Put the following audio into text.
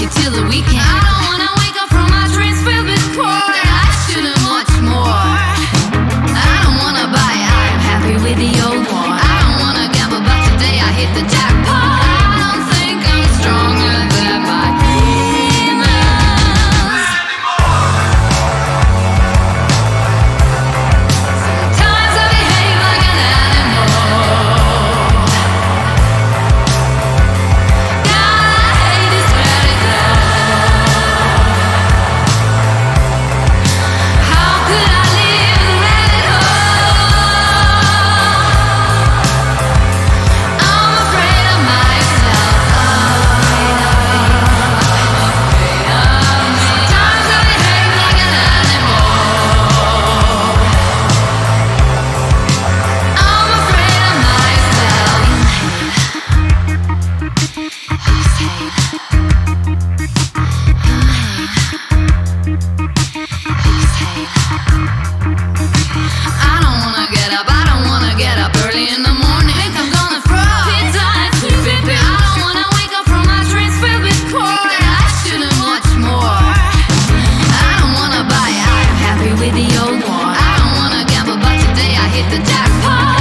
it till the weekend. 是啊 hit the jackpot.